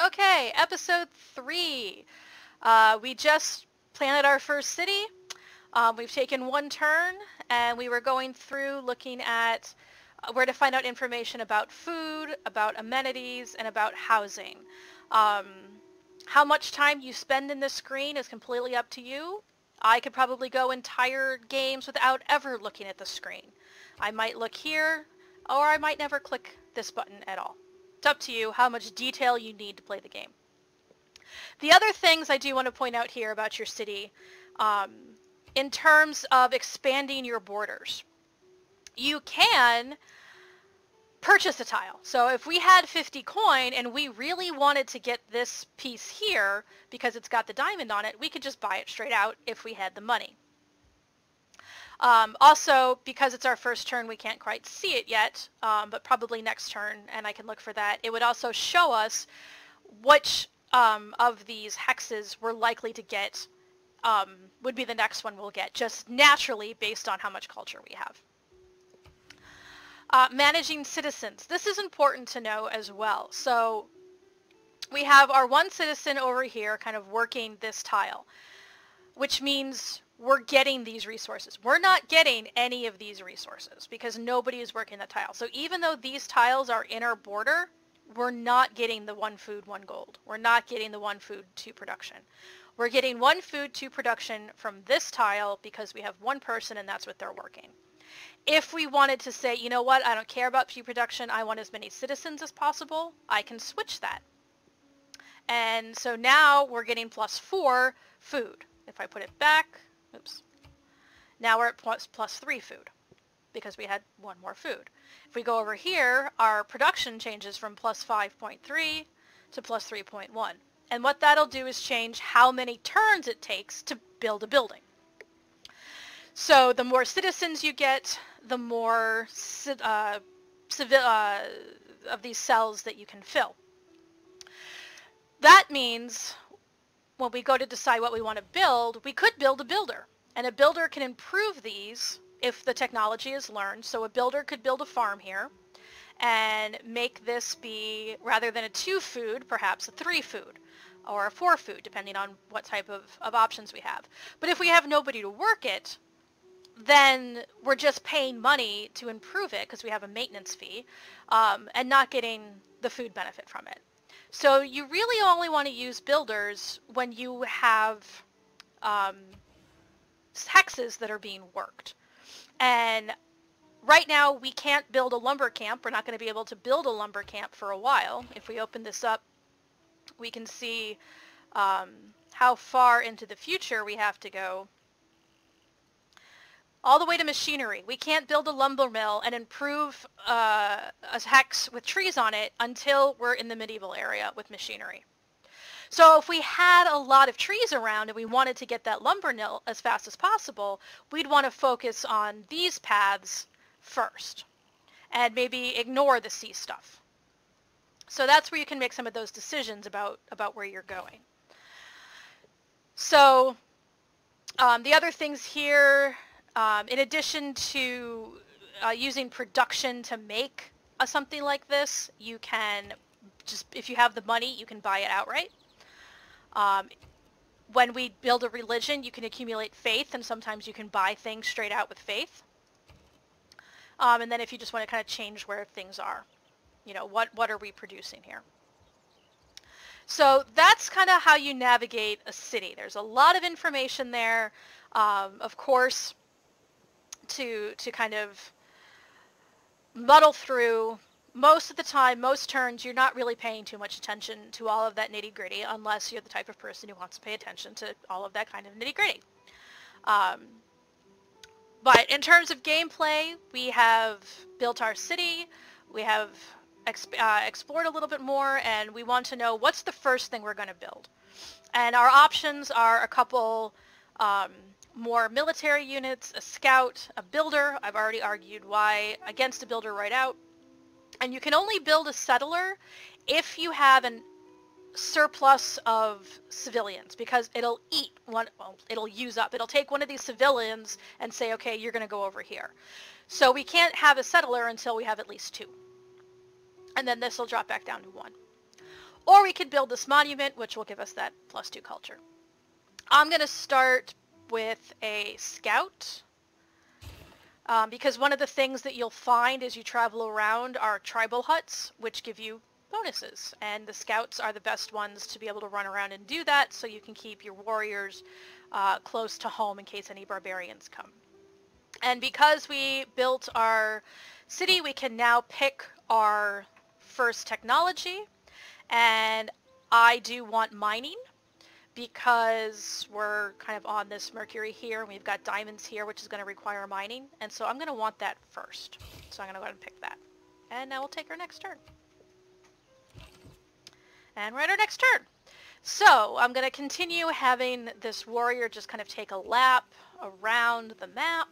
Okay, episode three. Uh, we just planted our first city. Um, we've taken one turn and we were going through looking at uh, where to find out information about food, about amenities, and about housing. Um, how much time you spend in this screen is completely up to you. I could probably go entire games without ever looking at the screen. I might look here, or I might never click this button at all. It's up to you how much detail you need to play the game. The other things I do want to point out here about your city, um, in terms of expanding your borders, you can purchase a tile. So if we had 50 coin and we really wanted to get this piece here because it's got the diamond on it, we could just buy it straight out if we had the money. Um, also, because it's our first turn, we can't quite see it yet, um, but probably next turn, and I can look for that. It would also show us which um, of these hexes we're likely to get um, would be the next one we'll get, just naturally based on how much culture we have. Uh, managing citizens. This is important to know as well. So we have our one citizen over here kind of working this tile, which means we're getting these resources. We're not getting any of these resources because nobody is working the tile. So even though these tiles are in our border, we're not getting the one food, one gold. We're not getting the one food, two production. We're getting one food, two production from this tile because we have one person and that's what they're working. If we wanted to say, you know what, I don't care about food production, I want as many citizens as possible, I can switch that. And so now we're getting plus four food. If I put it back, Oops. Now we're at plus, plus 3 food because we had one more food. If we go over here, our production changes from plus 5.3 to plus 3.1. And what that'll do is change how many turns it takes to build a building. So the more citizens you get, the more uh, uh, of these cells that you can fill. That means when we go to decide what we want to build, we could build a builder. And a builder can improve these if the technology is learned. So a builder could build a farm here and make this be, rather than a two food, perhaps a three food or a four food, depending on what type of, of options we have. But if we have nobody to work it, then we're just paying money to improve it because we have a maintenance fee um, and not getting the food benefit from it. So you really only want to use builders when you have um, hexes that are being worked. And right now we can't build a lumber camp. We're not going to be able to build a lumber camp for a while. If we open this up, we can see um, how far into the future we have to go all the way to machinery. We can't build a lumber mill and improve uh, a hex with trees on it until we're in the medieval area with machinery. So if we had a lot of trees around and we wanted to get that lumber mill as fast as possible, we'd want to focus on these paths first and maybe ignore the sea stuff. So that's where you can make some of those decisions about, about where you're going. So um, the other things here um, in addition to uh, using production to make a, something like this, you can just, if you have the money, you can buy it outright. Um, when we build a religion, you can accumulate faith, and sometimes you can buy things straight out with faith. Um, and then if you just want to kind of change where things are, you know, what, what are we producing here? So that's kind of how you navigate a city. There's a lot of information there. Um, of course, to to kind of muddle through most of the time, most turns, you're not really paying too much attention to all of that nitty gritty unless you're the type of person who wants to pay attention to all of that kind of nitty gritty. Um, but in terms of gameplay, we have built our city, we have exp uh, explored a little bit more, and we want to know what's the first thing we're going to build. And our options are a couple um, more military units, a scout, a builder. I've already argued why against a builder right out. And you can only build a settler if you have an surplus of civilians because it'll eat one, well, it'll use up. It'll take one of these civilians and say, okay, you're going to go over here. So we can't have a settler until we have at least two. And then this will drop back down to one. Or we could build this monument, which will give us that plus two culture. I'm going to start with a scout. Um, because one of the things that you'll find as you travel around are tribal huts, which give you bonuses. And the scouts are the best ones to be able to run around and do that so you can keep your warriors uh, close to home in case any barbarians come. And because we built our city, we can now pick our first technology. And I do want mining because we're kind of on this Mercury here. And we've got diamonds here, which is going to require mining. And so I'm going to want that first. So I'm going to go ahead and pick that. And now we'll take our next turn. And we're at our next turn. So I'm going to continue having this warrior just kind of take a lap around the map.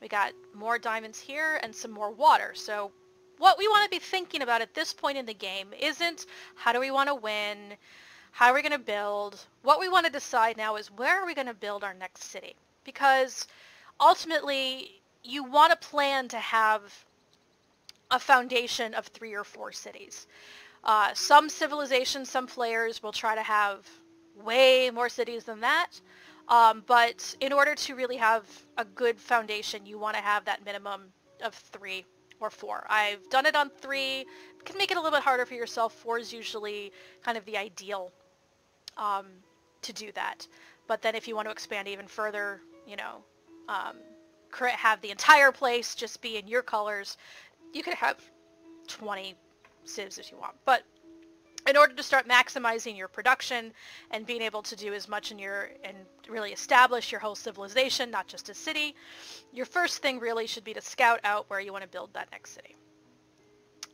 We got more diamonds here and some more water. So what we want to be thinking about at this point in the game isn't how do we want to win, how are we going to build. What we want to decide now is where are we going to build our next city? Because ultimately you want to plan to have a foundation of three or four cities. Uh, some civilizations, some players will try to have way more cities than that. Um, but in order to really have a good foundation, you want to have that minimum of three or four. I've done it on three. You can make it a little bit harder for yourself. Four is usually kind of the ideal um, to do that. But then if you want to expand even further, you know, um, have the entire place just be in your colors, you could have 20 civs if you want. But in order to start maximizing your production and being able to do as much in your and really establish your whole civilization, not just a city, your first thing really should be to scout out where you want to build that next city.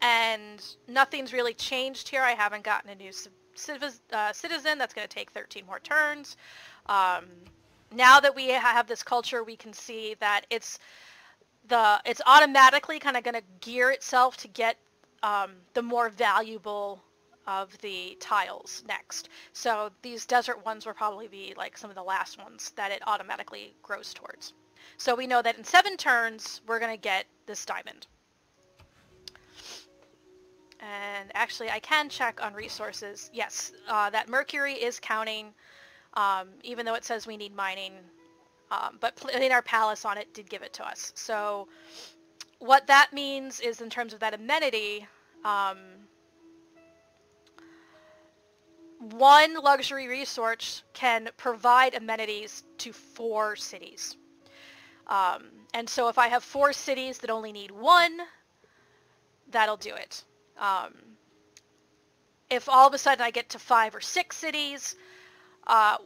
And nothing's really changed here. I haven't gotten a new uh, citizen. That's going to take 13 more turns. Um, now that we have this culture, we can see that it's the it's automatically kind of going to gear itself to get um, the more valuable of the tiles next. So these desert ones will probably be like some of the last ones that it automatically grows towards. So we know that in seven turns, we're going to get this diamond. And actually, I can check on resources. Yes, uh, that mercury is counting, um, even though it says we need mining. Um, but in our palace on it did give it to us. So what that means is in terms of that amenity, um, one luxury resource can provide amenities to four cities. Um, and so if I have four cities that only need one, that'll do it. Um, if all of a sudden I get to five or six cities, uh,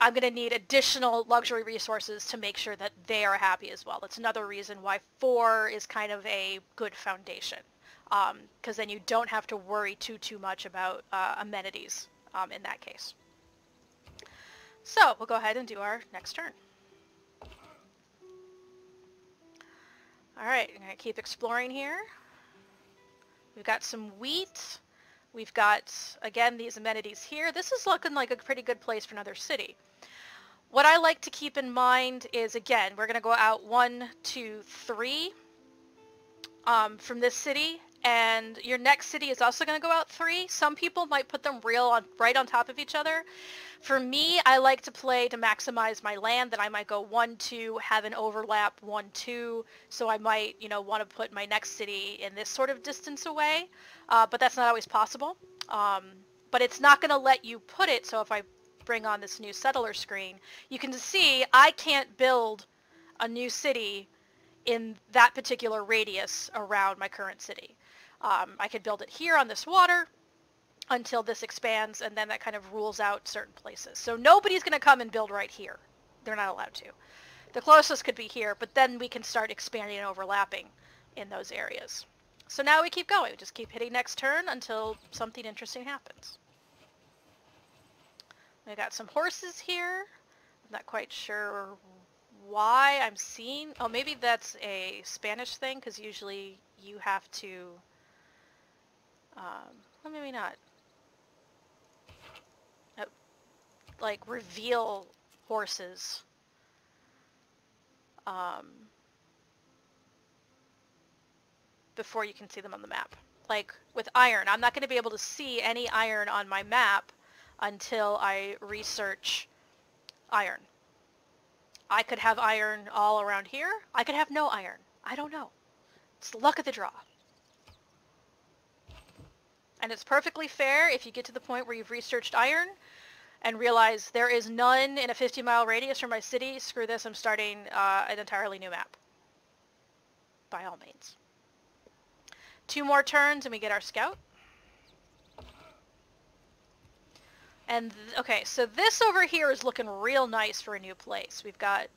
I'm going to need additional luxury resources to make sure that they are happy as well. That's another reason why four is kind of a good foundation because um, then you don't have to worry too, too much about uh, amenities um, in that case. So we'll go ahead and do our next turn. All right, I'm going to keep exploring here. We've got some wheat. We've got, again, these amenities here. This is looking like a pretty good place for another city. What I like to keep in mind is, again, we're going to go out one, two, three um, from this city, and your next city is also going to go out three. Some people might put them real on right on top of each other. For me, I like to play to maximize my land. That I might go one, two, have an overlap one, two. So I might, you know, want to put my next city in this sort of distance away, uh, but that's not always possible. Um, but it's not going to let you put it. So if I bring on this new settler screen, you can see I can't build a new city in that particular radius around my current city. Um, I could build it here on this water until this expands, and then that kind of rules out certain places. So nobody's going to come and build right here. They're not allowed to. The closest could be here, but then we can start expanding and overlapping in those areas. So now we keep going. We just keep hitting next turn until something interesting happens. We got some horses here. I'm not quite sure why I'm seeing... Oh, maybe that's a Spanish thing, because usually you have to... Um, well, maybe not. Uh, like, reveal horses. Um, before you can see them on the map. like with iron. I'm not going to be able to see any iron on my map until I research iron. I could have iron all around here. I could have no iron. I don't know. It's the luck of the draw. And it's perfectly fair if you get to the point where you've researched iron and realize there is none in a 50 mile radius from my city. Screw this, I'm starting uh, an entirely new map. By all means. Two more turns and we get our scout. And, okay, so this over here is looking real nice for a new place. We've got,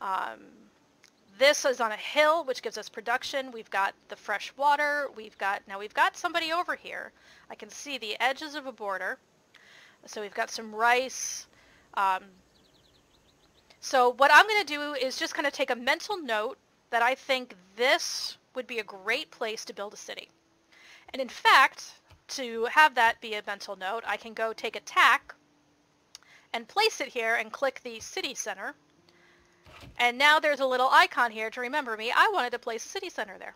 um, this is on a hill, which gives us production. We've got the fresh water. We've got, now we've got somebody over here. I can see the edges of a border. So we've got some rice. Um, so what I'm going to do is just kind of take a mental note that I think this would be a great place to build a city. And in fact, to have that be a mental note, I can go take a tack and place it here and click the city center. And now there's a little icon here to remember me. I wanted to place a city center there.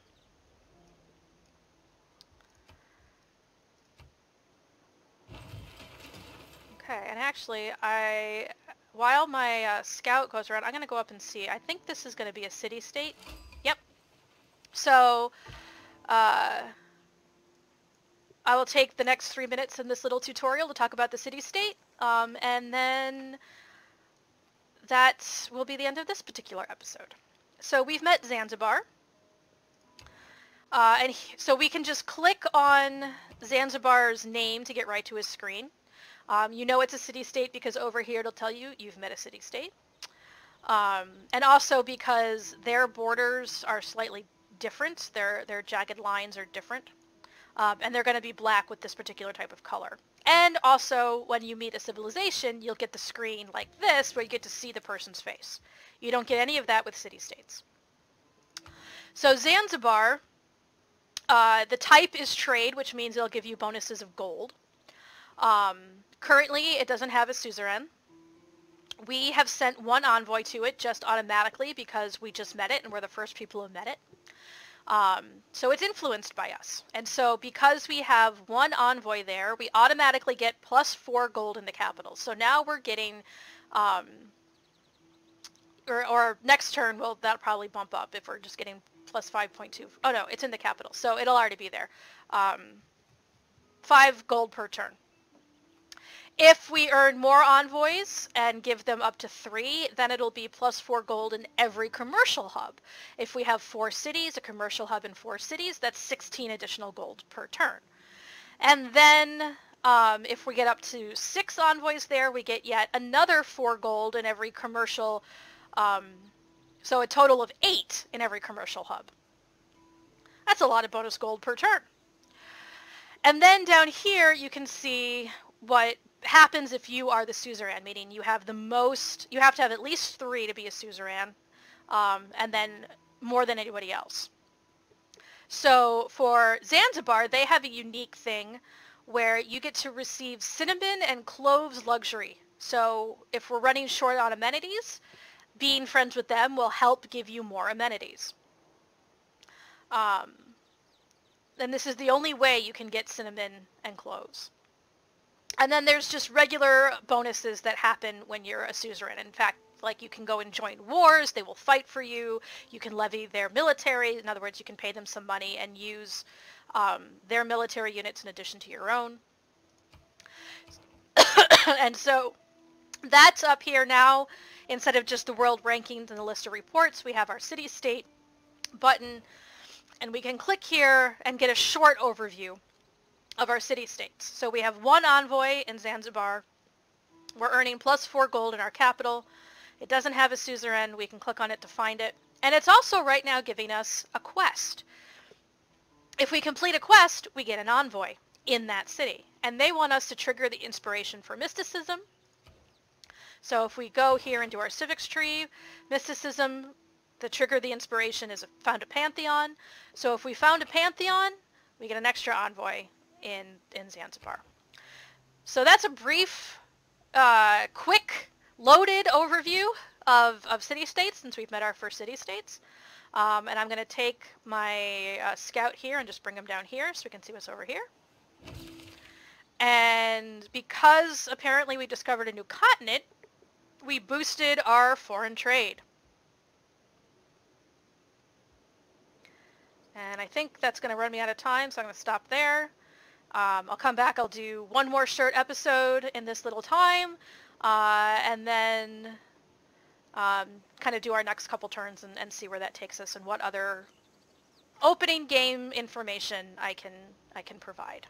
Okay, and actually, I while my uh, scout goes around, I'm going to go up and see. I think this is going to be a city-state. Yep. So, uh, I will take the next three minutes in this little tutorial to talk about the city-state, um, and then that will be the end of this particular episode. So we've met Zanzibar. Uh, and he, so we can just click on Zanzibar's name to get right to his screen. Um, you know it's a city-state because over here it'll tell you you've met a city-state. Um, and also because their borders are slightly different. Their, their jagged lines are different. Um, and they're going to be black with this particular type of color. And also, when you meet a civilization, you'll get the screen like this, where you get to see the person's face. You don't get any of that with city-states. So Zanzibar, uh, the type is trade, which means it'll give you bonuses of gold. Um, Currently, it doesn't have a suzerain. We have sent one envoy to it just automatically because we just met it and we're the first people who met it. Um, so it's influenced by us. And so because we have one envoy there, we automatically get plus four gold in the capital. So now we're getting, um, or, or next turn, well, that'll probably bump up if we're just getting plus 5.2. Oh no, it's in the capital. So it'll already be there. Um, five gold per turn. If we earn more envoys and give them up to three, then it'll be plus four gold in every commercial hub. If we have four cities, a commercial hub in four cities, that's 16 additional gold per turn. And then um, if we get up to six envoys there, we get yet another four gold in every commercial, um, so a total of eight in every commercial hub. That's a lot of bonus gold per turn. And then down here you can see what happens if you are the suzerain, meaning you have the most, you have to have at least three to be a suzerain, um, and then more than anybody else. So for Zanzibar, they have a unique thing where you get to receive cinnamon and cloves luxury. So if we're running short on amenities, being friends with them will help give you more amenities. Um, and this is the only way you can get cinnamon and cloves. And then there's just regular bonuses that happen when you're a suzerain. In fact, like you can go and join wars, they will fight for you, you can levy their military, in other words, you can pay them some money and use um, their military units in addition to your own. and so that's up here now. Instead of just the world rankings and the list of reports, we have our city-state button, and we can click here and get a short overview of our city-states. So we have one envoy in Zanzibar. We're earning plus four gold in our capital. It doesn't have a suzerain. We can click on it to find it. And it's also right now giving us a quest. If we complete a quest, we get an envoy in that city. And they want us to trigger the inspiration for mysticism. So if we go here into our civics tree, mysticism, the trigger the inspiration is found a pantheon. So if we found a pantheon, we get an extra envoy in, in Zanzibar. So that's a brief, uh, quick, loaded overview of, of city-states since we've met our first city-states. Um, and I'm going to take my uh, scout here and just bring him down here so we can see what's over here. And because apparently we discovered a new continent, we boosted our foreign trade. And I think that's going to run me out of time, so I'm going to stop there. Um, I'll come back. I'll do one more shirt episode in this little time, uh, and then um, kind of do our next couple turns and, and, see where that takes us and what other opening game information I can I can provide.